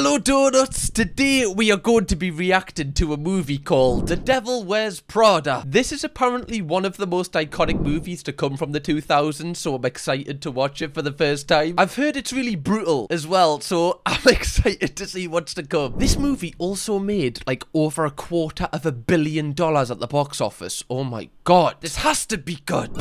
Hello Donuts! Today we are going to be reacting to a movie called The Devil Wears Prada. This is apparently one of the most iconic movies to come from the 2000s, so I'm excited to watch it for the first time. I've heard it's really brutal as well, so I'm excited to see what's to come. This movie also made like over a quarter of a billion dollars at the box office. Oh my god, this has to be good!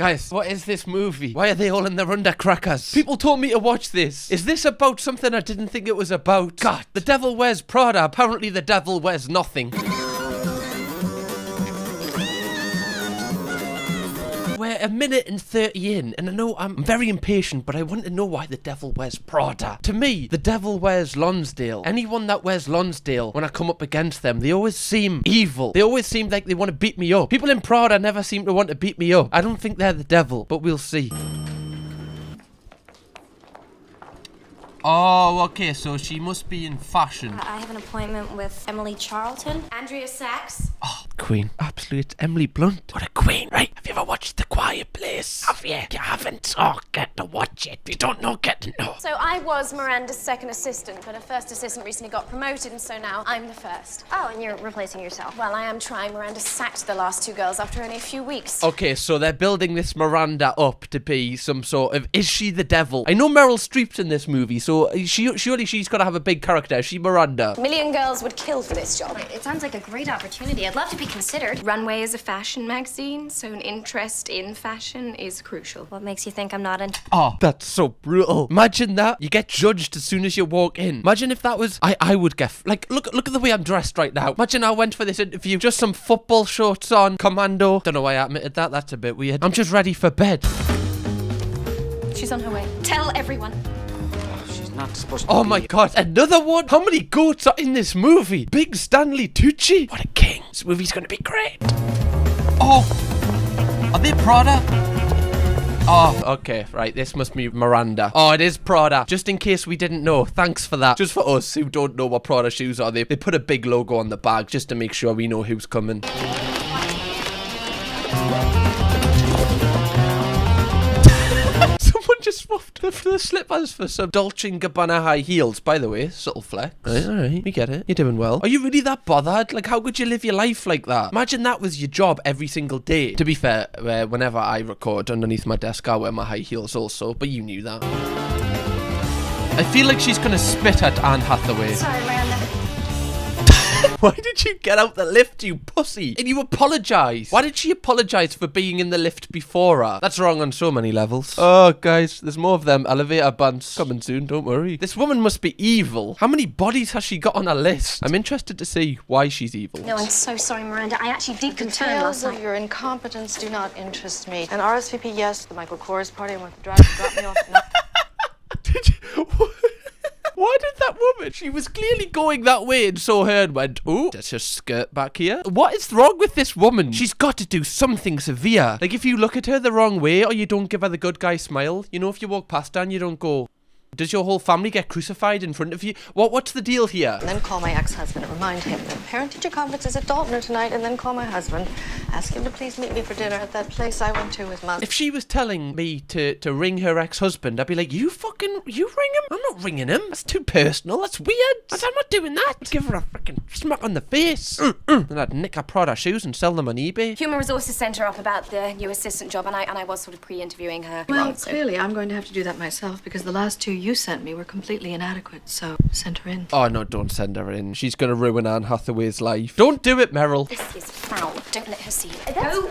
Guys, what is this movie? Why are they all in their undercrackers? People told me to watch this. Is this about something I didn't think it was about? God, the devil wears Prada. Apparently the devil wears nothing. We're a minute and 30 in, and I know I'm very impatient, but I want to know why the devil wears Prada. To me, the devil wears Lonsdale. Anyone that wears Lonsdale, when I come up against them, they always seem evil. They always seem like they want to beat me up. People in Prada never seem to want to beat me up. I don't think they're the devil, but we'll see. Oh, okay, so she must be in fashion. I have an appointment with Emily Charlton. Andrea Sachs. Oh, queen. Absolute Emily Blunt. What a queen, right? Have you ever watched The Quiet Place? Have you? You haven't, oh, get to watch it. If you don't know, get to know. So I was Miranda's second assistant, but her first assistant recently got promoted, and so now I'm the first. Oh, and you're replacing yourself. Well, I am trying. Miranda sacked the last two girls after only a few weeks. Okay, so they're building this Miranda up to be some sort of. Is she the devil? I know Meryl Streep's in this movie, so she surely she's got to have a big character. Is she Miranda? A million girls would kill for this job. It sounds like a great opportunity. I'd love to be considered. Runway is a fashion magazine, so an interest in fashion is crucial. What makes you think I'm not in? Oh, that's so brutal. Imagine that. You get judged as soon as you walk in. Imagine if that was I I would get like look look at the way I'm dressed right now. Imagine I went for this interview just some football shorts on, commando. Don't know why I admitted that. That's a bit weird. I'm just ready for bed. She's on her way. Tell everyone. She's not supposed to Oh be- my god, another one? How many goats are in this movie? Big Stanley Tucci? What a king. This movie's gonna be great. Oh! Are they Prada? Oh, okay, right, this must be Miranda. Oh, it is Prada. Just in case we didn't know, thanks for that. Just for us who don't know what Prada shoes are, they, they put a big logo on the bag just to make sure we know who's coming. Just swapped the, the slippers for some Dolce & Gabbana high heels. By the way, subtle flex. Right, all right, we get it. You're doing well. Are you really that bothered? Like, how could you live your life like that? Imagine that was your job every single day. To be fair, uh, whenever I record underneath my desk, I wear my high heels also, but you knew that. I feel like she's gonna spit at Anne Hathaway. Sorry, Miranda. Why did you get out the lift, you pussy? And you apologise. Why did she apologise for being in the lift before her? That's wrong on so many levels. Oh, guys, there's more of them elevator bunts coming soon, don't worry. This woman must be evil. How many bodies has she got on her list? I'm interested to see why she's evil. No, I'm so sorry, Miranda. I actually did confirm last Details night. your incompetence do not interest me. An RSVP, yes. The Michael Kors party, I want the driver to drop me off. Why did that woman? She was clearly going that way and saw her and went, Oh, that's her skirt back here. What is wrong with this woman? She's got to do something severe. Like if you look at her the wrong way or you don't give her the good guy smile, you know, if you walk past her and you don't go, Does your whole family get crucified in front of you? What What's the deal here? And then call my ex-husband and remind him that parent-teacher conference is at Dalton tonight, and then call my husband. Ask him to please meet me for dinner at that place I went to with Mum. If she was telling me to, to ring her ex-husband, I'd be like, you fucking, you ring him? I'm not ringing him. That's too personal. That's weird. I'm not doing that. I'd give her a fucking smack on the face. Mm-mm. And I'd nick her Prada shoes and sell them on eBay. Human Resources sent her up about the new assistant job, and I and I was sort of pre-interviewing her. Well, so- clearly I'm going to have to do that myself because the last two you sent me were completely inadequate. So send her in. Oh, no, don't send her in. She's going to ruin Anne Hathaway's life. Don't do it, Meryl. This is foul. Don't let her see it. Go.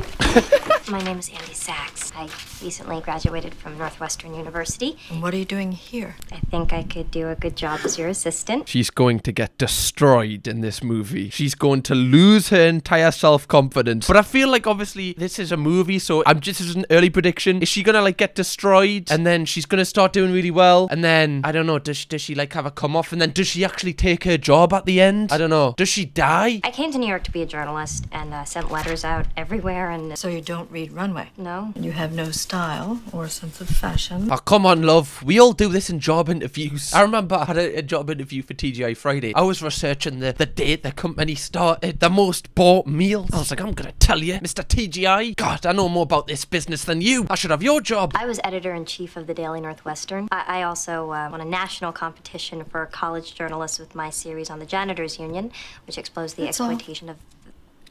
My name is Andy Sachs. I recently graduated from Northwestern University. And what are you doing here? I think I could do a good job as your assistant. She's going to get destroyed in this movie. She's going to lose her entire self-confidence. But I feel like obviously this is a movie, so I'm just this is an early prediction. Is she gonna like get destroyed and then she's gonna start doing really well and And then, I don't know, does she, does she like have a come off? And then does she actually take her job at the end? I don't know. Does she die? I came to New York to be a journalist and uh, sent letters out everywhere and. So you don't read Runway? No? You have no style or sense of fashion? Oh, come on, love. We all do this in job interviews. I remember I had a, a job interview for TGI Friday. I was researching the, the date the company started, the most bought meals. I was like, I'm gonna tell you, Mr. TGI. God, I know more about this business than you. I should have your job. I was editor in chief of the Daily Northwestern. I, I also uh, won a national competition for college journalists with my series on the Janitors Union, which exposed the That's all. exploitation of.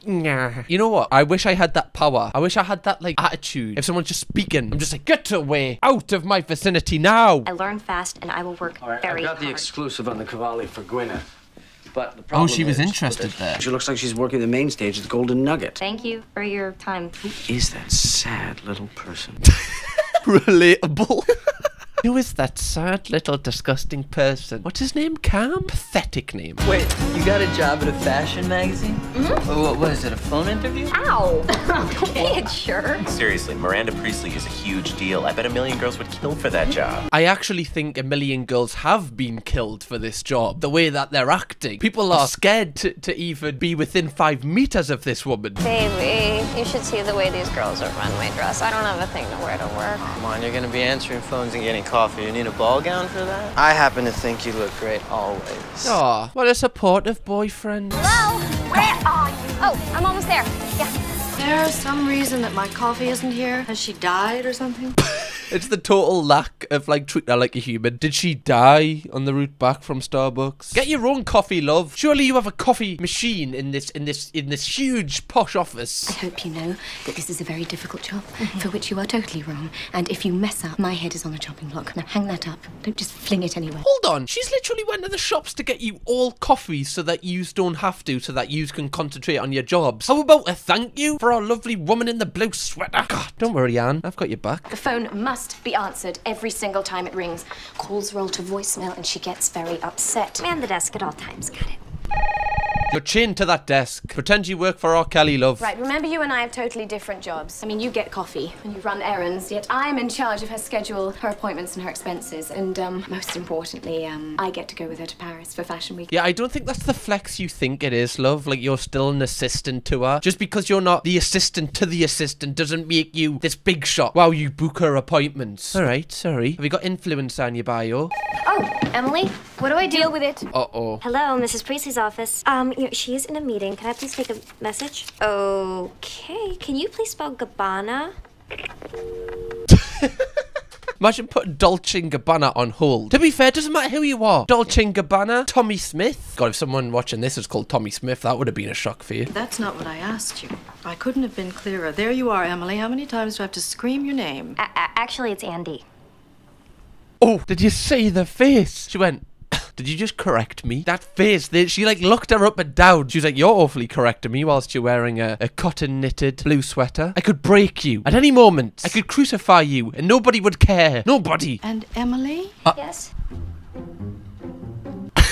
Nah. You know what? I wish I had that power. I wish I had that like attitude. If someone's just speaking, I'm just like, get away, out of my vicinity now. I learn fast and I will work All right, I've very got the exclusive on the Cavalli for Gwyneth. But the problem Oh, she was interested there. She looks like she's working the main stage at the Golden Nugget. Thank you for your time. Who is that sad little person? Relatable. Who is that sad little disgusting person? What's his name? Cam? Pathetic name. Wait, you got a job at a fashion magazine? Mm-hmm. What was it, a phone interview? Ow! okay, sure. Seriously, Miranda Priestly is a huge deal. I bet a million girls would kill for that job. I actually think a million girls have been killed for this job. The way that they're acting. People are scared to, to even be within five meters of this woman. Baby, you should see the way these girls are runway dress. I don't have a thing to wear to work. Come on, you're gonna be answering phones and getting coffee. You need a ball gown for that? I happen to think you look great always. Aw, what a supportive boyfriend. Hello? Where are you? Oh, I'm almost there. Yeah. There's some reason that my coffee isn't here. Has she died or something? It's the total lack of like treating her uh, like a human. Did she die on the route back from Starbucks? Get your own coffee, love. Surely you have a coffee machine in this in this in this huge posh office. I hope you know that this is a very difficult job mm-hmm. for which you are totally wrong. And if you mess up, my head is on the chopping block. Now hang that up. Don't just fling it anywhere. Hold on, she's literally went to the shops to get you all coffees so that you don't have to, so that yous can concentrate on your jobs. How about a thank you for our lovely woman in the blue sweater? God, don't worry, Anne, I've got your back. The phone must be answered every single time it rings. Calls roll to voicemail and she gets very upset. Man the desk at all times. Got it. You're chained to that desk. Pretend you work for R. Kelly, love. Right, remember you and I have totally different jobs. I mean, you get coffee and you run errands, yet I'm in charge of her schedule, her appointments, and her expenses. And um, most importantly, um, I get to go with her to Paris for Fashion Week. Yeah, I don't think that's the flex you think it is, love. Like you're still an assistant to her. Just because you're not the assistant to the assistant doesn't make you this big shot while you book her appointments. Alright, sorry. Have you got influence on your bio? Oh, Emily, what do I? Deal with it. Uh oh. Hello, Mrs. Priestly's office. Um, you know, she is in a meeting. Can I please take a message? Okay. Can you please spell Gabbana? Imagine putting Dolce & Gabbana on hold. To be fair, doesn't matter who you are. Dolce & Gabbana, Tommy Smith. God, if someone watching this is called Tommy Smith, that would have been a shock for you. That's not what I asked you. I couldn't have been clearer. There you are, Emily. How many times do I have to scream your name? A- a- actually, it's Andy. Oh, did you see the face? She went, did you just correct me? That face, they, she like looked her up and down. She was like, you're awfully correcting me whilst you're wearing a, a cotton knitted blue sweater. I could break you at any moment. I could crucify you and nobody would care. Nobody. And Emily? Uh. Yes?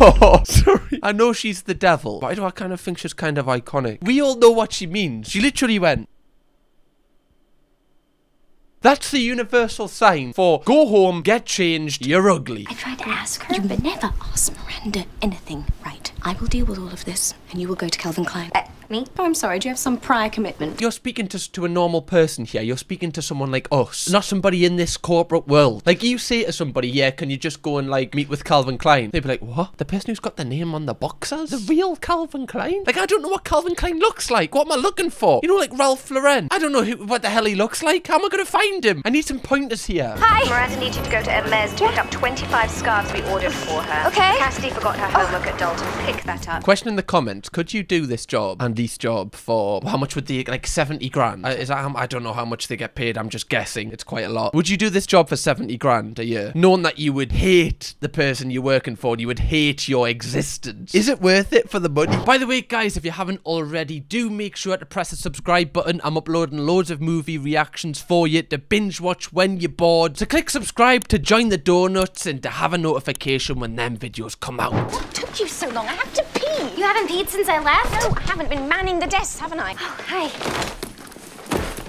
Oh, sorry. I know she's the devil. Why do I kind of think she's kind of iconic? We all know what she means. She literally went. That's the universal sign for go home, get changed, you're ugly. I tried to ask her. You never ask Miranda anything, right? I will deal with all of this, and you will go to Calvin Klein. Uh, me? Oh, I'm sorry, do you have some prior commitment? You're speaking to, to a normal person here. You're speaking to someone like us, not somebody in this corporate world. Like you say to somebody, yeah, can you just go and like meet with Calvin Klein? They'd be like, what? The person who's got the name on the boxers? The real Calvin Klein? Like I don't know what Calvin Klein looks like. What am I looking for? You know, like Ralph Lauren. I don't know who, what the hell he looks like. How am I gonna find him? I need some pointers here. Hi. Miranda needs you to go to Hermes to pick up 25 scarves we ordered for her. Okay. Cassidy forgot her oh. homework at Dalton. Pick that up. Question in the comments: Could you do this job and this job for how much would they like seventy grand? Uh, Is that how, I don't know how much they get paid. I'm just guessing. It's quite a lot. Would you do this job for seventy grand a year, knowing that you would hate the person you're working for? and You would hate your existence. Is it worth it for the money? By the way, guys, if you haven't already, do make sure to press the subscribe button. I'm uploading loads of movie reactions for you to binge watch when you're bored. So click subscribe to join the donuts and to have a notification when them videos come out. What took you so long? I have to pee. You haven't peed since I left? No, I haven't been manning the desks, haven't I? Oh, hi.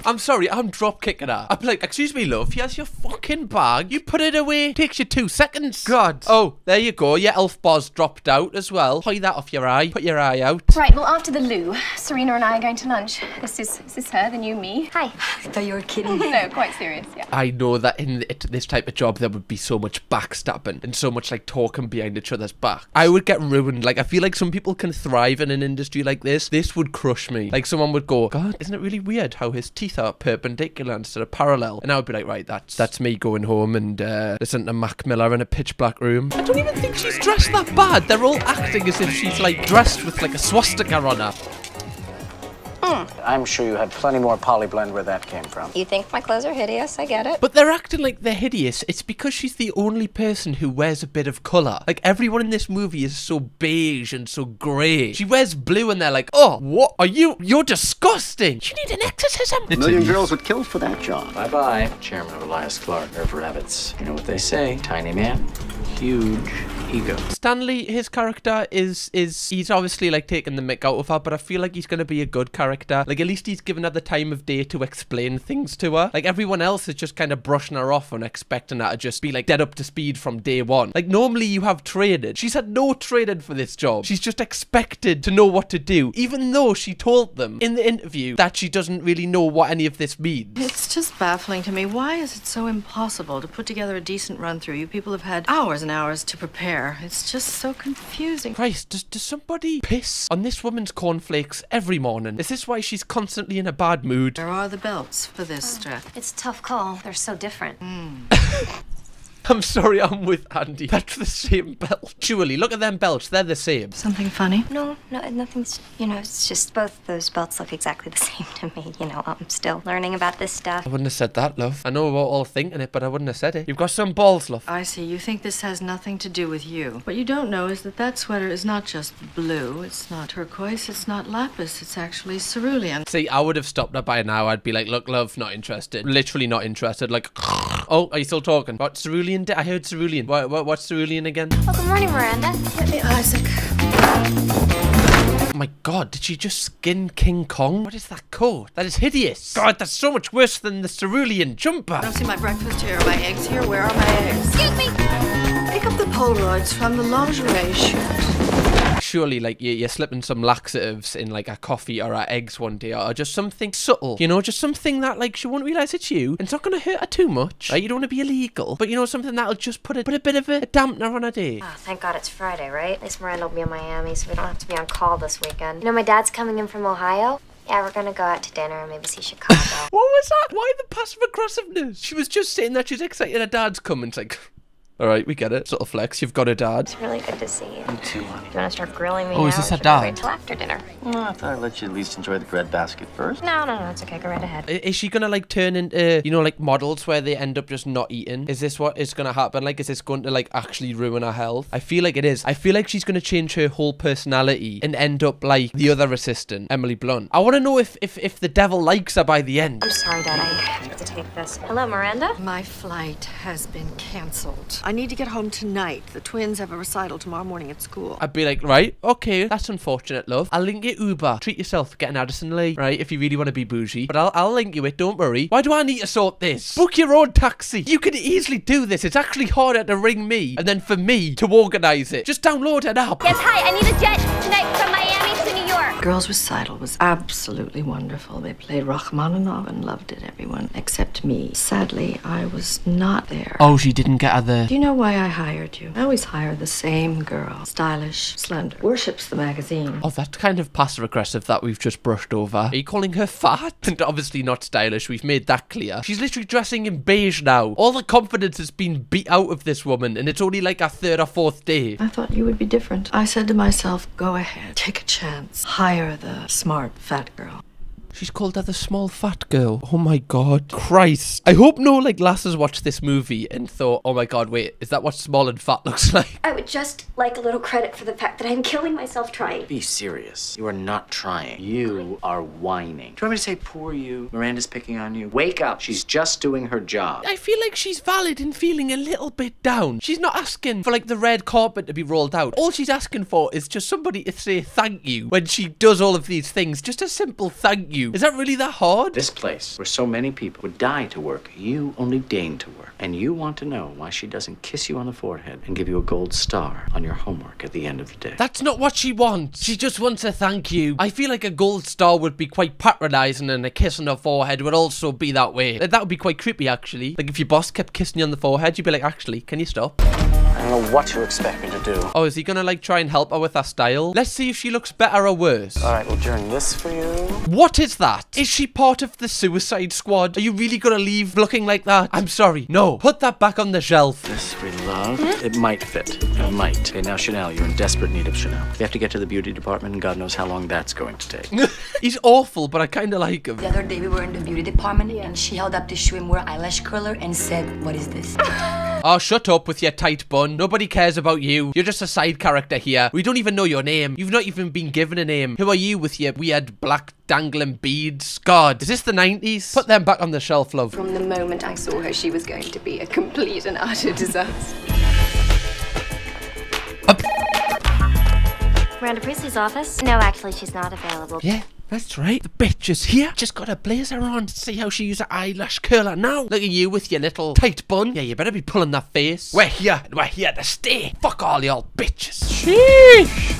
I'm sorry, I'm drop kicking her. I'd be like, excuse me, love, here's your fucking bag. You put it away. Takes you two seconds. God. Oh, there you go. Your elf bar's dropped out as well. Pry that off your eye. Put your eye out. Right, well, after the loo, Serena and I are going to lunch. This is, is this her, the new me? Hi. I thought you were kidding. no, quite serious, yeah. I know that in this type of job there would be so much backstabbing and so much like talking behind each other's back. I would get ruined. Like I feel like some people can thrive in an industry like this. This would crush me. Like someone would go, God, isn't it really weird how his teeth are perpendicular instead of parallel? And I would be like, right, that's that's me going home and uh, listening to Mac Miller in a pitch black room. I don't even think she's dressed that bad. They're all acting as if she's like dressed with like a swastika on her. Hmm. I'm sure you had plenty more polyblend where that came from. You think my clothes are hideous? I get it. But they're acting like they're hideous. It's because she's the only person who wears a bit of colour. Like everyone in this movie is so beige and so grey. She wears blue and they're like, oh, what are you? You're disgusting. You need an exorcism. A million girls would kill for that job. Bye bye, Chairman of Elias Clark, Irv Ravitz. You know what they say? Tiny man, huge ego. Stanley, his character is is he's obviously like taking the mick out of her, but I feel like he's gonna be a good character. Like at least he's given her the time of day to explain things to her. Like everyone else is just kind of brushing her off and expecting her to just be like dead up to speed from day one. Like normally you have traded. She's had no training for this job. She's just expected to know what to do, even though she told them in the interview that she doesn't really know what any of this means. It's just baffling to me. Why is it so impossible to put together a decent run through? You people have had hours and hours to prepare. It's just so confusing. Christ, does, does somebody piss on this woman's cornflakes every morning? Is this why she's constantly in a bad mood? There are the belts for this uh, strap. It's a tough call. They're so different. Hmm. I'm sorry, I'm with Andy. That's the same belt. Julie, look at them belts. They're the same. Something funny? No, no, nothing's, you know, it's just both those belts look exactly the same to me. You know, I'm still learning about this stuff. I wouldn't have said that, love. I know we're all thinking it, but I wouldn't have said it. You've got some balls, love. I see. You think this has nothing to do with you. What you don't know is that that sweater is not just blue. It's not turquoise. It's not lapis. It's actually cerulean. See, I would have stopped her by now. I'd be like, look, love, not interested. Literally not interested. Like, oh, are you still talking? What, cerulean? Di- I heard cerulean. What, what, what's cerulean again? Oh, good morning, Miranda. Isaac. Oh my god, did she just skin King Kong? What is that coat? That is hideous. God, that's so much worse than the cerulean jumper. I don't see my breakfast here. Are my eggs here? Where are my eggs? Excuse me. Pick up the Polaroids from the lingerie shoot. Surely, like, you- you're slipping some laxatives in, like, a coffee or a eggs one day, or just something subtle, you know, just something that, like, she won't realise it's you, and it's not going to hurt her too much, right? You don't want to be illegal, but, you know, something that'll just put a, put a bit of a, dampener on her day. Oh, thank God it's Friday, right? At least Miranda will be in Miami, so we don't have to be on call this weekend. You know, my dad's coming in from Ohio. Yeah, we're gonna go out to dinner and maybe see Chicago. What was that? Why the passive aggressiveness? She was just saying that she's excited her dad's coming. It's like, all right, we get it. Subtle flex. You've got a dad. it's really good to see you. Me too, honey. You wanna start grilling me Oh, now? is this a dad? Wait till after dinner. Well, I thought I'd let you at least enjoy the bread basket first. No, no, no, it's okay. Go right ahead. Is she gonna like turn into uh, you know like models where they end up just not eating? Is this what is gonna happen? Like, is this going to like actually ruin her health? I feel like it is. I feel like she's gonna change her whole personality and end up like the other assistant, Emily Blunt. I want to know if if if the devil likes her by the end. I'm sorry, Dad. I have to take this. Hello, Miranda. My flight has been canceled. I need to get home tonight. The twins have a recital tomorrow morning at school. I'd be like, right, okay, that's unfortunate, love. I'll link you Uber. Treat yourself to get an Addison Lee, right? If you really want to be bougie. But I'll, I'll link you it, don't worry. Why do I need to sort this? Book your own taxi. You can easily do this. It's actually harder to ring me and then for me to organise it. Just download an app. Yes, hi. I need a jet tonight from Miami to New York. Girls' recital was absolutely wonderful. They played Rachmaninoff and loved it, everyone, except me. Sadly, I was not there. Oh, she didn't get her the... Do you know why I hired you? I always hire the same girl. Stylish, slender, worships the magazine. Oh, that's kind of passive aggressive that we've just brushed over. Are you calling her fat? And obviously not stylish, we've made that clear. She's literally dressing in beige now. All the confidence has been beat out of this woman, and it's only like a third or fourth day. I thought you would be different. I said to myself, go ahead, take a chance. Hire the smart fat girl. She's called her the small fat girl. Oh my god. Christ. I hope no like lasses watched this movie and thought, oh my god, wait, is that what small and fat looks like? I would just like a little credit for the fact that I'm killing myself trying. Be serious. You are not trying. You are whining. Do you want me to say poor you? Miranda's picking on you. Wake up. She's just doing her job. I feel like she's valid in feeling a little bit down. She's not asking for like the red carpet to be rolled out. All she's asking for is just somebody to say thank you when she does all of these things. Just a simple thank you. You. Is that really that hard? This place, where so many people would die to work, you only deign to work. And you want to know why she doesn't kiss you on the forehead and give you a gold star on your homework at the end of the day. That's not what she wants. She just wants a thank you. I feel like a gold star would be quite patronizing and a kiss on the forehead would also be that way. That would be quite creepy, actually. Like if your boss kept kissing you on the forehead, you'd be like, actually, can you stop? I don't know what you expect me to do. Oh, is he gonna like try and help her with her style? Let's see if she looks better or worse. All right, we'll join this for you. What is that? Is she part of the suicide squad? Are you really gonna leave looking like that? I'm sorry. No. Put that back on the shelf. This we love. It might fit. It might. Okay, now Chanel, you're in desperate need of Chanel. We have to get to the beauty department, and God knows how long that's going to take. He's awful, but I kind of like him. The other day we were in the beauty department and she held up the swimwear eyelash curler and said, What is this? Oh, shut up with your tight bun. Nobody cares about you. You're just a side character here. We don't even know your name. You've not even been given a name. Who are you with your weird black dangling beads? God, is this the 90s? Put them back on the shelf, love. From the moment I saw her, she was going to be a complete and utter disaster. Miranda Priestly's office? No, actually, she's not available. Yeah. That's right, the bitch is here. Just got a blazer on. See how she used her eyelash curler now. Look at you with your little tight bun. Yeah, you better be pulling that face. We're here, and we're here to stay. Fuck all y'all bitches. Sheesh.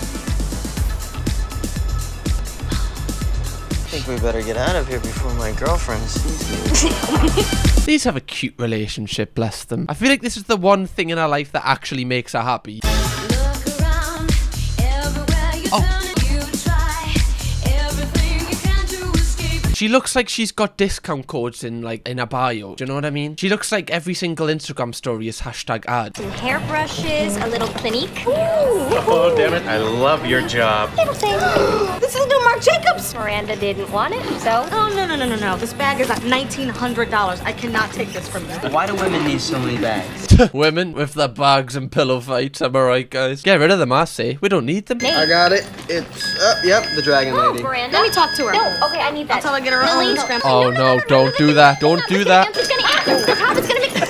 I think we better get out of here before my girlfriend sees me. These have a cute relationship, bless them. I feel like this is the one thing in her life that actually makes her happy. She looks like she's got discount codes in like in her bio. Do you know what I mean? She looks like every single Instagram story is hashtag ad. Some hairbrushes, a little Clinique. Oh, damn it. I love your job. Little thing. This is a new Marc Jacobs. Miranda didn't want it, so. Oh, no, no, no, no, no. This bag is at $1,900. I cannot take this from you. Why do women need so many bags? Women with their bags and pillow fights, am I right, guys? Get rid of them, I say. We don't need them. I got it. It's, uh, yep, the dragon lady. Miranda? Let me talk to her. No, okay, I need that. I'll tell her to get her own Lily? Oh no, don't do that. Don't do that. It's gonna end. The top is gonna make.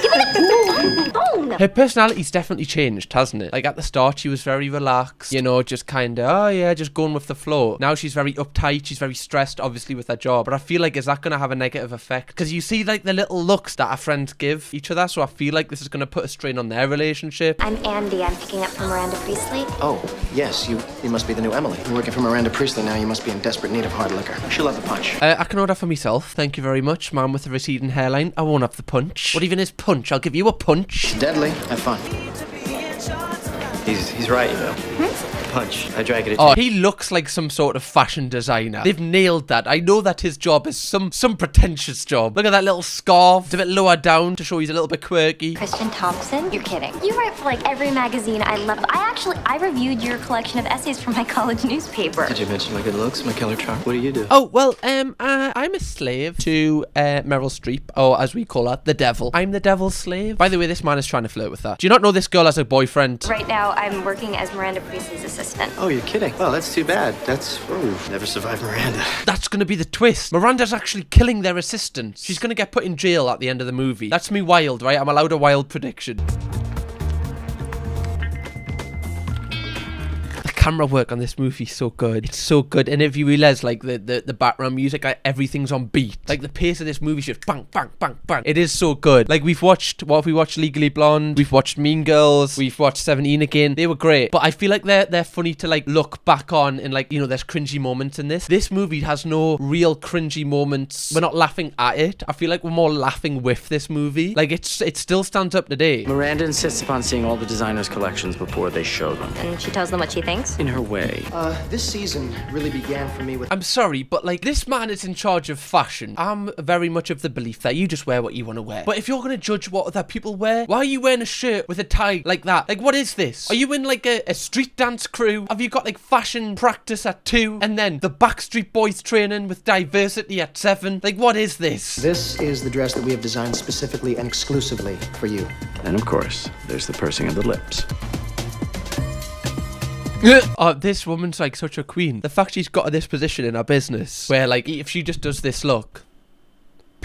Give me the phone. Her personality's definitely changed, hasn't it? Like at the start, she was very relaxed, you know, just kind of, oh yeah, just going with the flow. Now she's very uptight, she's very stressed, obviously, with her job. But I feel like, is that going to have a negative effect? Because you see, like, the little looks that our friends give each other, so I feel like this is going to put a strain on their relationship. I'm Andy. I'm picking up from Miranda Priestly. Oh, yes, you you must be the new Emily. You're working for Miranda Priestly now. You must be in desperate need of hard liquor. She'll have the punch. Uh, I can order for myself, thank you very much. Man with the receding hairline, I won't have the punch. What even is punch? I'll give you a punch. Deadly. Have fun. He's, he's right, you know. Punch. I drag it at Oh, he looks like some sort of fashion designer. They've nailed that. I know that his job is some some pretentious job. Look at that little scarf. It's a bit lower down to show he's a little bit quirky. Christian Thompson? You're kidding. You write for like every magazine I love. I actually I reviewed your collection of essays for my college newspaper. Did you mention my good looks, my killer charm? What do you do? Oh, well, um, uh, I'm a slave to uh, Meryl Streep, or as we call her, the devil. I'm the devil's slave. By the way, this man is trying to flirt with her. Do you not know this girl has a boyfriend? Right now, I'm working as Miranda Priestly's assistant. Oh, you're kidding. Well, that's too bad. That's oh, never survived Miranda. That's gonna be the twist. Miranda's actually killing their assistant. She's gonna get put in jail at the end of the movie. That's me wild, right? I'm allowed a wild prediction. Camera work on this movie is so good. It's so good. And if you realize, like, the, the, the background music, like, everything's on beat. Like, the pace of this movie is just bang, bang, bang, bang. It is so good. Like, we've watched, what have we watched? Legally Blonde. We've watched Mean Girls. We've watched 17 again. They were great. But I feel like they're, they're funny to, like, look back on and, like, you know, there's cringy moments in this. This movie has no real cringy moments. We're not laughing at it. I feel like we're more laughing with this movie. Like, it's it still stands up today. Miranda insists upon seeing all the designers' collections before they show them. And she tells them what she thinks. In her way. Uh, this season really began for me with. I'm sorry, but like this man is in charge of fashion. I'm very much of the belief that you just wear what you want to wear. But if you're gonna judge what other people wear, why are you wearing a shirt with a tie like that? Like, what is this? Are you in like a, a street dance crew? Have you got like fashion practice at two, and then the Backstreet Boys training with diversity at seven? Like, what is this? This is the dress that we have designed specifically and exclusively for you. And of course, there's the pursing of the lips. oh, this woman's like such a queen. The fact she's got this position in her business, where like if she just does this look,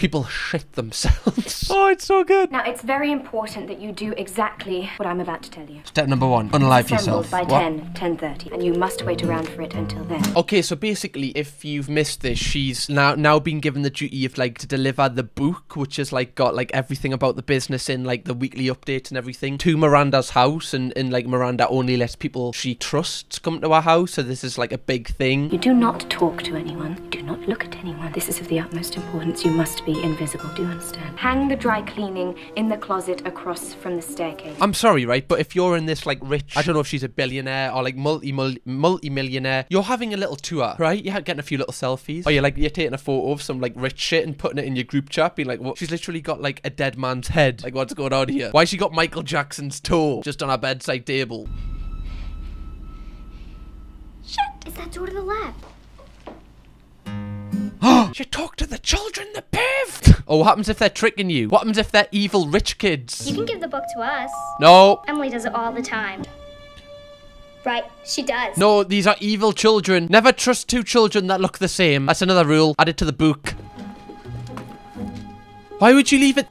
people shit themselves. oh, it's so good. Now, it's very important that you do exactly what I'm about to tell you. Step number one, unalive Assembled yourself. by What? 10, 10.30, and you must wait around for it until then. Okay, so basically, if you've missed this, she's now now been given the duty of like to deliver the book, which has like got like everything about the business in like the weekly updates and everything to Miranda's house, and and like Miranda only lets people she trusts come to her house, so this is like a big thing. You do not talk to anyone. You do not look at anyone. This is of the utmost importance. You must be invisible. Do you understand? Hang the dry cleaning in the closet across from the staircase. I'm sorry, right? But if you're in this like rich, I don't know if she's a billionaire or like multi multi millionaire, you're having a little tour, right? You're getting a few little selfies, or you're like you're taking a photo of some like rich shit and putting it in your group chat, being like, "What?" She's literally got like a dead man's head. Like, what's going on here? Why she got Michael Jackson's toe just on her bedside table? Shit! Is that door to the left? she talked to the children the paved. Oh, what happens if they're tricking you? What happens if they're evil rich kids? You can give the book to us. No. Emily does it all the time. Right, she does. No, these are evil children. Never trust two children that look the same. That's another rule. Add it to the book. Why would you leave it?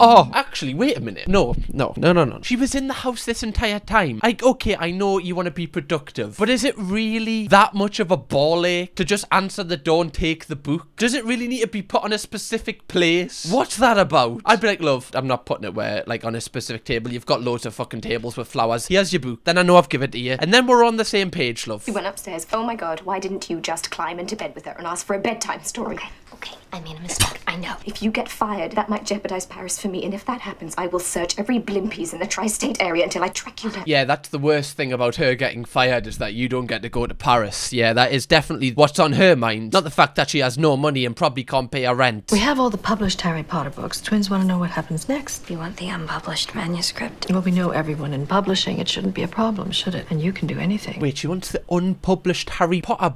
Oh, actually, wait a minute. No, no, no, no, no. She was in the house this entire time. Like, okay, I know you want to be productive, but is it really that much of a ball ache to just answer the door and take the book? Does it really need to be put on a specific place? What's that about? I'd be like, love, I'm not putting it where, like, on a specific table. You've got loads of fucking tables with flowers. Here's your book. Then I know I've given it to you. And then we're on the same page, love. We went upstairs. Oh my god, why didn't you just climb into bed with her and ask for a bedtime story? Okay, okay, I made a mistake. I know. If you get fired, that might jeopardize Paris for me, and if that happens, I will search every blimpies in the tri state area until I track you down. Yeah, that's the worst thing about her getting fired is that you don't get to go to Paris. Yeah, that is definitely what's on her mind. Not the fact that she has no money and probably can't pay her rent. We have all the published Harry Potter books. Twins want to know what happens next. You want the unpublished manuscript? Well, we know everyone in publishing. It shouldn't be a problem, should it? And you can do anything. Wait, she wants the unpublished Harry Potter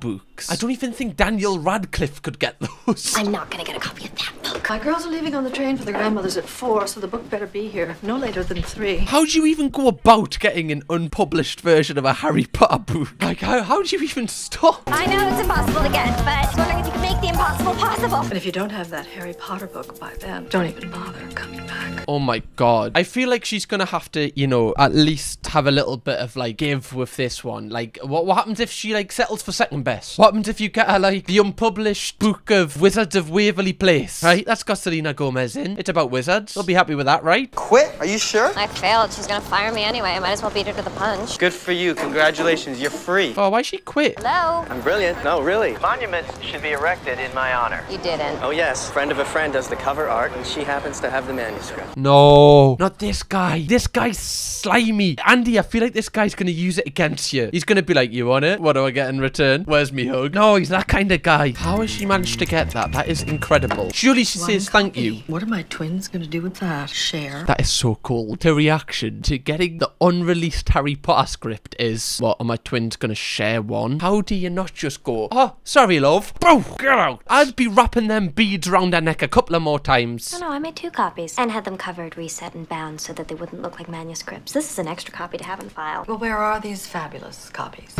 books? I don't even think Daniel Radcliffe could get those. I'm not gonna get a copy of that book. My girls are leaving on the train for the grandmother's at four, so the book better be here no later than three. How do you even go about getting an unpublished version of a Harry Potter book? Like, how, how do you even stop? I know it's impossible to get, but I was wondering if you could make the impossible possible. And if you don't have that Harry Potter book by then, don't even bother coming back. Oh my god. I feel like she's gonna have to, you know, at least have a little bit of like give with this one. Like, what, what happens if she like settles for second best? What happens if you get her like the unpublished book of Wizards of Waverly Place? Right? That's got Selena Gomez in. It's about wizards. They'll be happy with that, right? Quit? Are you sure? I failed. She's gonna fire me anyway. I might as well beat her to the punch. Good for you. Congratulations. You're free. Oh, why she quit? Hello? I'm brilliant. No, really. Monuments should be erected in my honor. You didn't. Oh, yes. Friend of a friend does the cover art, and she happens to have the manuscript. No, not this guy. This guy's slimy. Andy, I feel like this guy's gonna use it against you. He's gonna be like, you want it? What do I get in return? Where's me hug? No, he's that kind of guy. How has she managed to get that? That is incredible. Surely she One says thank you. What are my twins going to do with that? Share? That is so cool. The reaction to getting the unreleased Harry Potter script is, what, are my twins gonna share one? How do you not just go, oh, sorry, love. Bro, get out. I'd be wrapping them beads around her neck a couple of more times. No, no, I made two copies and had them covered, reset, and bound so that they wouldn't look like manuscripts. This is an extra copy to have in file. Well, where are these fabulous copies?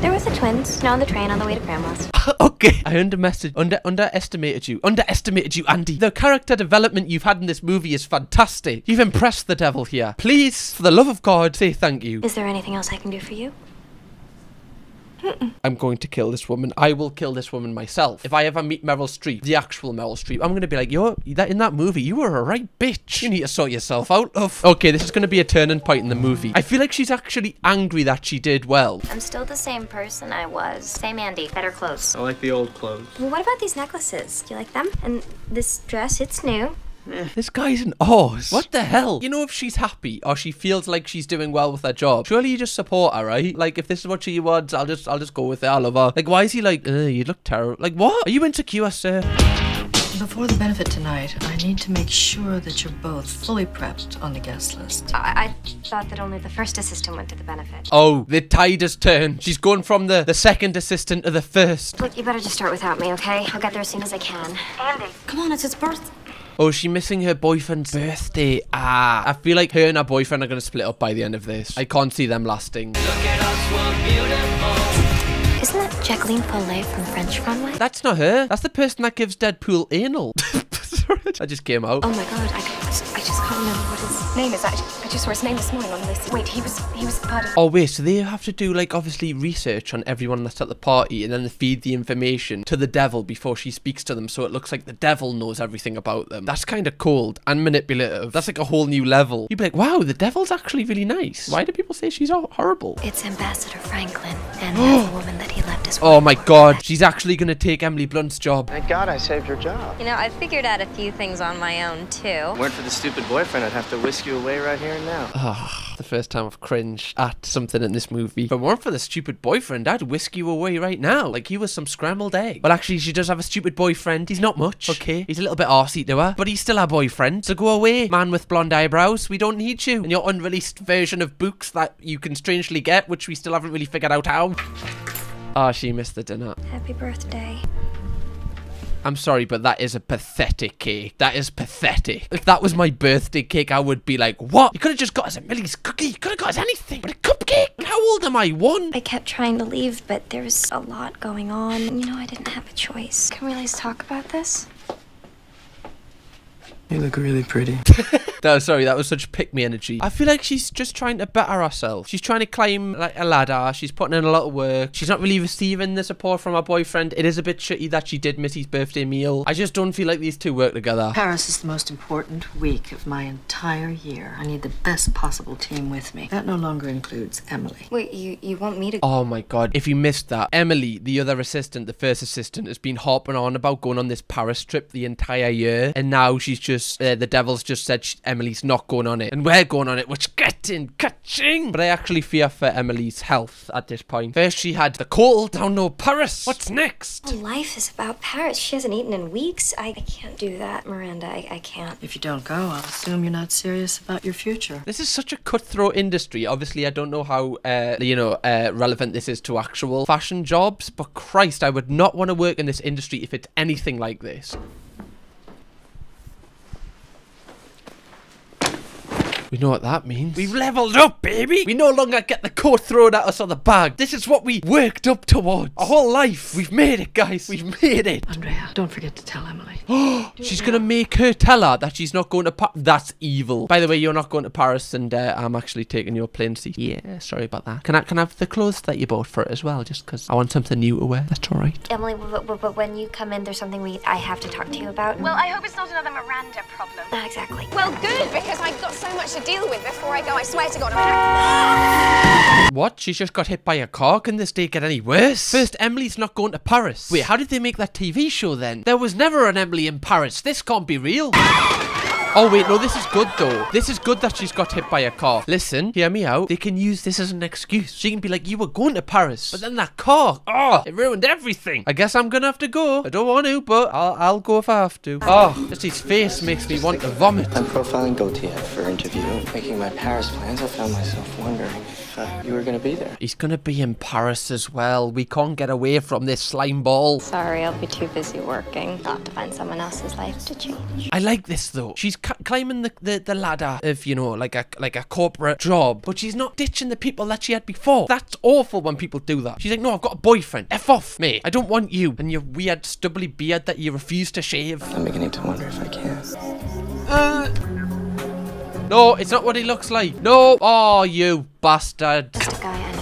They're with the twins, now on the train on the way to Grandma's. okay, I underestimated, under, underestimated you. Underestimated you, Andy. The character development you've had in this movie is fantastic. You've impressed the devil here. Please, for the love of God, say thank you. Is there anything else I can do for you? I'm going to kill this woman. I will kill this woman myself. If I ever meet Meryl Streep, the actual Meryl Streep, I'm going to be like, yo, that in that movie, you were a right bitch. You need to sort yourself out, love. Okay, this is going to be a turning point in the movie. I feel like she's actually angry that she did well. I'm still the same person I was. Same Andy, better clothes. I like the old clothes. Well, what about these necklaces? Do you like them? And this dress, it's new. Eh. This guy's an Oz. What the hell? You know, if she's happy or she feels like she's doing well with her job, surely you just support her, right? Like, if this is what she wants, I'll just, I'll just go with it. I love her. Like, why is he like, Ugh, you look terrible? Like, what? Are you insecure, sir? Before the benefit tonight, I need to make sure that you're both fully prepped on the guest list. I, I thought that only the first assistant went to the benefit. Oh, the tide has turned. She's gone from the, the second assistant to the first. Look, you better just start without me, okay? I'll get there as soon as I can. Andy. Come on, it's his birthday. Oh, is she missing her boyfriend's birthday? Ah, I feel like her and her boyfriend are going to split up by the end of this. I can't see them lasting. Isn't that Jacqueline Follet from French Runway. That's not her. That's the person that gives Deadpool anal. Sorry, I just came out. Oh my god, I, I just can't remember what his name is. Actually, I just saw his name this morning on the list. Wait, he was he was part of. Oh wait, so they have to do like obviously research on everyone that's at the party and then they feed the information to the devil before she speaks to them so it looks like the devil knows everything about them. That's kind of cold and manipulative. That's like a whole new level. You'd be like, wow, the devil's actually really nice. Why do people say she's hor- horrible? It's Ambassador Franklin and the woman that he left his Oh my god, she's actually gonna take Emily Blunt's job. Thank God I saved your job. You know, I figured out a few things on my own too. Weren't for the stupid boyfriend, I'd have to whisk you away right here and now. Ah, the first time I've cringed at something in this movie. If it weren't for the stupid boyfriend, I'd whisk you away right now, like he was some scrambled egg. Well, actually, she does have a stupid boyfriend. He's not much, okay? He's a little bit arsey to her, but he's still our boyfriend. So go away, man with blonde eyebrows. We don't need you. And your unreleased version of books that you can strangely get, which we still haven't really figured out how. Ah, she missed the dinner. Happy birthday. I'm sorry, but that is a pathetic cake. That is pathetic. If that was my birthday cake, I would be like, what? You could have just got us a Millie's cookie. You could have got us anything but a cupcake. How old am I? One? I kept trying to leave, but there was a lot going on. You know, I didn't have a choice. Can we at least talk about this? You look really pretty. No, sorry, that was such pick me energy. I feel like she's just trying to better herself. She's trying to climb like a ladder. She's putting in a lot of work. She's not really receiving the support from her boyfriend. It is a bit shitty that she did miss his birthday meal. I just don't feel like these two work together. Paris is the most important week of my entire year. I need the best possible team with me. That no longer includes Emily. Wait, you, you want me to. Oh my god, if you missed that, Emily, the other assistant, the first assistant, has been hopping on about going on this Paris trip the entire year. And now she's just, uh, the devil's just said sh Emily's not going on it. And we're going on it, which getting catching. But I actually fear for Emily's health at this point. First, she had the cold, down no Paris. What's next? Life is about Paris. She hasn't eaten in weeks. I, I can't do that, Miranda. I, I can't. If you don't go, I'll assume you're not serious about your future. This is such a cutthroat industry. Obviously, I don't know how, uh, you know, uh, relevant this is to actual fashion jobs, but Christ, I would not want to work in this industry if it's anything like this. We know what that means. We've leveled up, baby! We no longer get the coat thrown at us on the bag. This is what we worked up towards. Our whole life. We've made it, guys. We've made it. Andrea, don't forget to tell Emily. Oh, she's gonna make her tell her that she's not going to Paris. That's evil. By the way, you're not going to Paris, and uh, I'm actually taking your plane seat. Yeah, sorry about that. Can I can I have the clothes that you bought for it as well? Just because I want something new to wear. That's all right. Emily, but, but, but when you come in, there's something we I have to talk to you about. Well, I hope it's not another Miranda problem. Not exactly. Well, good because I've got so much to deal with before I go. I swear to God, I'm What? She's just got hit by a car. Can this day get any worse? First, Emily's not going to Paris. Wait, how did they make that TV show then? There was never an Emily in Paris. This can't be real. Oh wait, no, this is good though. This is good that she's got hit by a car. Listen, hear me out. They can use this as an excuse. She can be like, you were going to Paris, but then that car, oh, it ruined everything. I guess I'm gonna have to go. I don't want to, but I'll, I'll go if I have to. Oh, just his face makes me want to vomit. I'm profiling Gautier for interview. Making my Paris plans, I found myself wondering uh, you were going to be there. He's gonna be in Paris as well. We can't get away from this slime ball. Sorry, I'll be too busy working. Thought to find someone else's life to change. I like this though. She's c- climbing the, the, the ladder of you know like a like a corporate job, but she's not ditching the people that she had before. That's awful when people do that. She's like, no, I've got a boyfriend. F off, mate. I don't want you and your weird stubbly beard that you refuse to shave. I'm beginning to wonder if I can. Uh, no, it's not what he looks like. No. Oh, you bastard. Guy.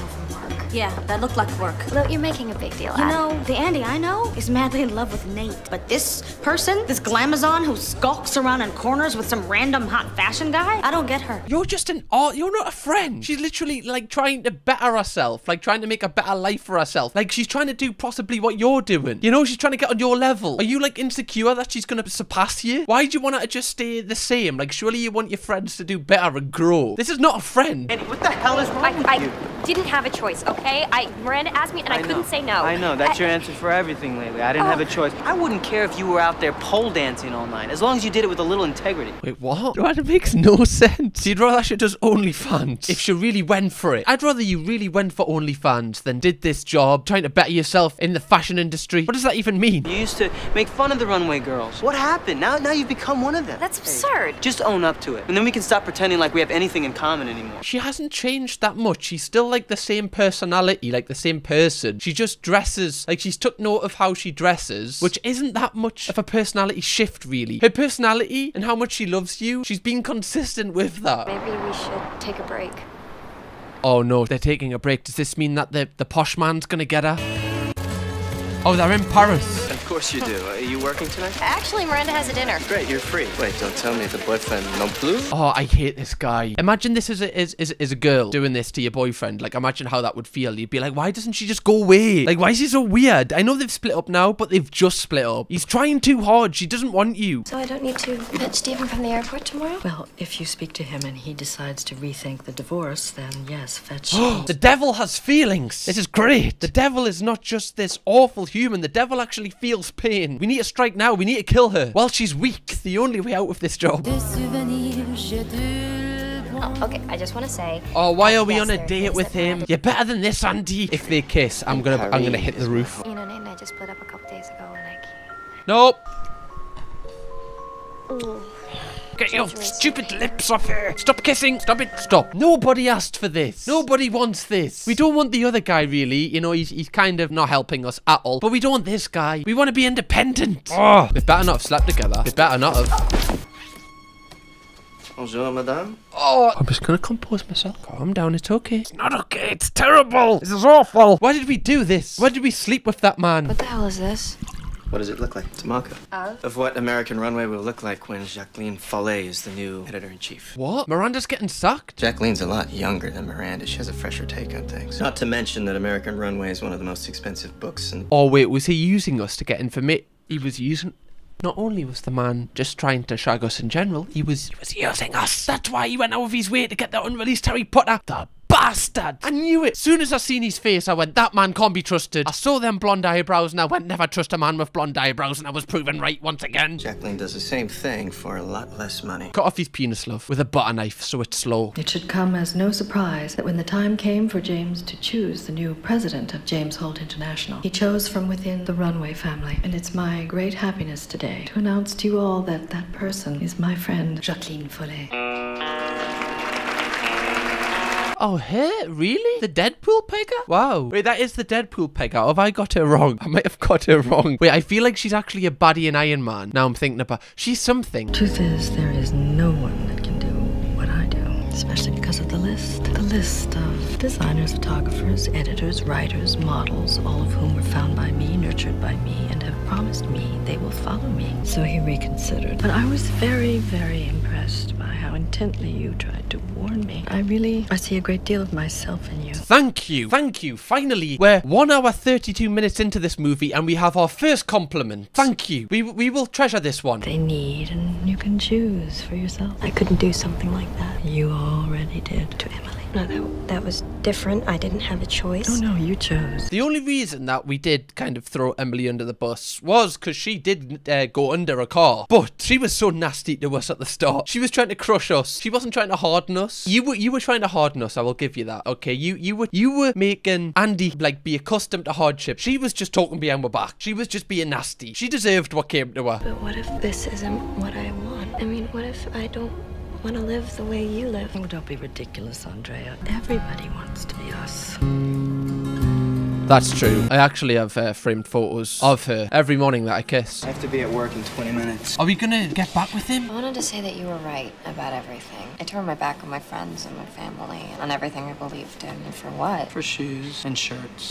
Yeah, that looked like work. Look, you're making a big deal You out know, the Andy I know is madly in love with Nate. But this person, this glamazon who skulks around in corners with some random hot fashion guy, I don't get her. You're just an art. You're not a friend. She's literally like trying to better herself, like trying to make a better life for herself. Like she's trying to do possibly what you're doing. You know, she's trying to get on your level. Are you like insecure that she's gonna surpass you? Why do you want her to just stay the same? Like surely you want your friends to do better and grow. This is not a friend. Andy, what the hell is wrong I, with I you? didn't have a choice, okay? I Miranda asked me and I, know. couldn't say no. I know. That's I- your answer for everything lately. I didn't have a oh. choice. I wouldn't care if you were out there pole dancing all night, as long as you did it with a little integrity. Wait, what? That makes no sense. You'd rather she does OnlyFans if she really went for it. I'd rather you really went for OnlyFans than did this job trying to better yourself in the fashion industry. What does that even mean? You used to make fun of the runway girls. What happened? Now, now you've become one of them. That's absurd. Just own up to it, and then we can stop pretending like we have anything in common anymore. She hasn't changed that much. She's still like the same personality personality, like the same person. She just dresses, like she's took note of how she dresses, which isn't that much of a personality shift, really. Her personality and how much she loves you, she's been consistent with that. Maybe we should take a break. Oh no, they're taking a break. Does this mean that the, the posh man's gonna get her? Oh, they're in Paris. Of course you do. Are you working tonight? Actually, Miranda has a dinner. Great, you're free. Wait, don't tell me the boyfriend no plus. Oh, I hate this guy. Imagine this is a, as, as, as a girl doing this to your boyfriend. Like, imagine how that would feel. You'd be like, why doesn't she just go away? Like, why is he so weird? I know they've split up now, but they've just split up. He's trying too hard. She doesn't want you. So I don't need to fetch Stephen from the airport tomorrow? Well, if you speak to him and he decides to rethink the divorce, then yes, fetch. the devil has feelings. This is great. The devil is not just this awful human. The devil actually feels pain. We need to strike now. We need to kill her while she's weak. The only way out of this job. Oh, okay, I just want to say. Oh, why are we yes, on a date with him? You're better than this, Andy. If they kiss, I'm gonna I'm gonna hit the roof. You know, Nate and I just split up a couple days ago, and I can't. Nope. Ooh. Get your stupid lips off her. Stop kissing. Stop it. Stop. Nobody asked for this. Nobody wants this. We don't want the other guy, really. You know, he's, he's kind of not helping us at all. But we don't want this guy. We want to be independent. Oh, we better not have slept together. We better not have. Bonjour, madame. Oh, I'm just gonna compose myself. Calm down. It's okay. It's not okay. It's terrible. This is awful. Why did we do this? Why did we sleep with that man? What the hell is this? What does it look like? It's a mock-up Of? of what American Runway will look like when Jacqueline Follet is the new editor-in-chief. What? Miranda's getting sucked? Jacqueline's a lot younger than Miranda. She has a fresher take on things. Not to mention that American Runway is one of the most expensive books in Oh wait, was he using us to get information? He was using. Not only was the man just trying to shag us in general, he was he was using us. That's why he went out of his way to get the unreleased Harry Potter. The bastard! I knew it. As soon as I seen his face, I went, that man can't be trusted. I saw them blonde eyebrows and I went, never trust a man with blonde eyebrows, and I was proven right once again. Jacqueline does the same thing for a lot less money. Cut off his penis, love, with a butter knife, so it's slow. It should come as no surprise that when the time came for James to choose the new president of James Holt International, he chose from within the Runway family. And it's my great happiness today to announce to you all that that person is my friend, Jacqueline Follet. Oh, her? Really? The Deadpool pegger? Wow. Wait, that is the Deadpool. Or have I got her wrong? I might have got her wrong. Wait, I feel like she's actually a baddie in Iron Man. Now I'm thinking about. She's something. Truth is, there is no one that can do what I do, especially because of the list. The list of designers, photographers, editors, writers, models, all of whom were found by me, nurtured by me, and have promised me they will follow me. So he reconsidered. But I was very, very impressed by how intently you tried to warn me. I really, I see a great deal of myself in you. Thank you. Thank you. Finally, we're 1 hour 32 minutes into this movie and we have our first compliment. Thank you. We, we will treasure this one. They need, and you can choose for yourself. I couldn't do something like that. You already did to Emily. No, that, that was different. I didn't have a choice. Oh no, you chose. The only reason that we did kind of throw Emily under the bus was because she did uh, go under a car. But she was so nasty to us at the start. She was trying to crush us. She wasn't trying to harden us. You were you were trying to harden us. I will give you that. Okay, you you were you were making Andy like be accustomed to hardship. She was just talking behind my back. She was just being nasty. She deserved what came to her. But what if this isn't what I want? I mean, what if I don't want to live the way you live? Oh, don't be ridiculous, Andrea. Everybody wants to be us. That's true. I actually have uh, framed photos of her every morning that I kiss. I have to be at work in 20 minutes. Are we gonna get back with him? I wanted to say that you were right about everything. I turned my back on my friends and my family and on everything I believed in. And for what? For shoes and shirts.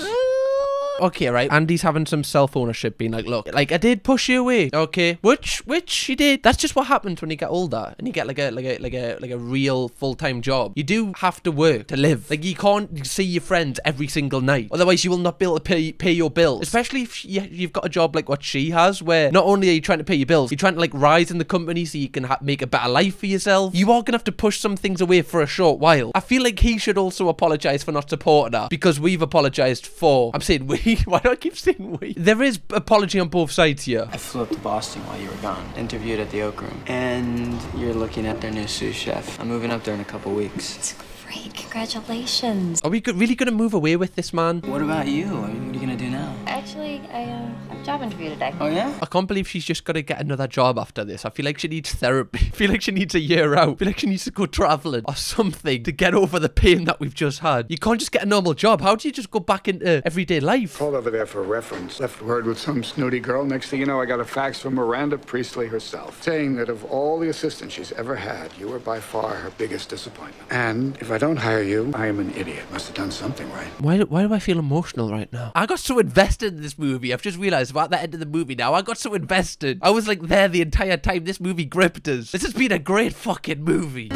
Okay, right. Andy's having some self ownership, being like, look, like I did push you away, okay? Which, which she did. That's just what happens when you get older and you get like a, like a, like a, like a real full time job. You do have to work to live. Like you can't see your friends every single night, otherwise you will not be able to pay pay your bills. Especially if you, you've got a job like what she has, where not only are you trying to pay your bills, you're trying to like rise in the company so you can ha- make a better life for yourself. You are gonna have to push some things away for a short while. I feel like he should also apologize for not supporting her because we've apologized for. I'm saying we. Why do I keep saying we? There is apology on both sides here. I flew up to Boston while you were gone. Interviewed at the Oak Room. And you're looking at their new sous chef. I'm moving up there in a couple weeks. Great. Congratulations. Are we really going to move away with this man? What about you? What are you gonna do now? Actually, I uh, have a job interview today. Oh yeah? I can't believe she's just got to get another job after this. I feel like she needs therapy. I feel like she needs a year out. I feel like she needs to go traveling or something to get over the pain that we've just had. You can't just get a normal job. How do you just go back into everyday life? Called over there for reference. Left word with some snooty girl. Next thing you know, I got a fax from Miranda Priestly herself, saying that of all the assistants she's ever had, you were by far her biggest disappointment. And if I don't hire you, I am an idiot. Must have done something right. Why, do- why do I feel emotional right now? I got so invested in this movie. I've just realized about the end of the movie now. I got so invested. I was like there the entire time this movie gripped us. This has been a great fucking movie.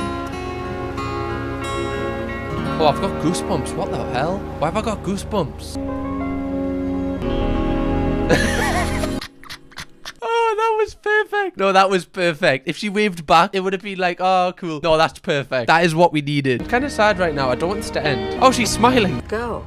Oh, I've got goosebumps. What the hell? Why have I got goosebumps? that was perfect. No, that was perfect. If she waved back, it would have been like, oh, cool. No, that's perfect. That is what we needed. Kind of sad right now. I don't want this to end. Oh, she's smiling. Go.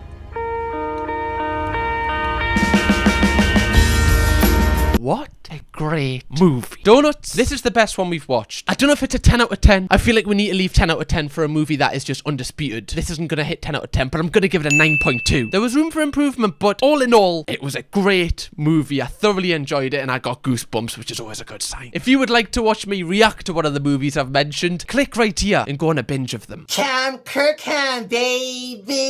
What a great movie. Donuts. This is the best one we've watched. I don't know if it's a 10 out of 10. I feel like we need to leave 10 out of 10 for a movie that is just undisputed. This isn't going to hit 10 out of 10, but I'm going to give it a 9.2. There was room for improvement, but all in all, it was a great movie. I thoroughly enjoyed it and I got goosebumps, which is always a good sign. If you would like to watch me react to one of the movies I've mentioned, click right here and go on a binge of them. Cam Kirkham, baby.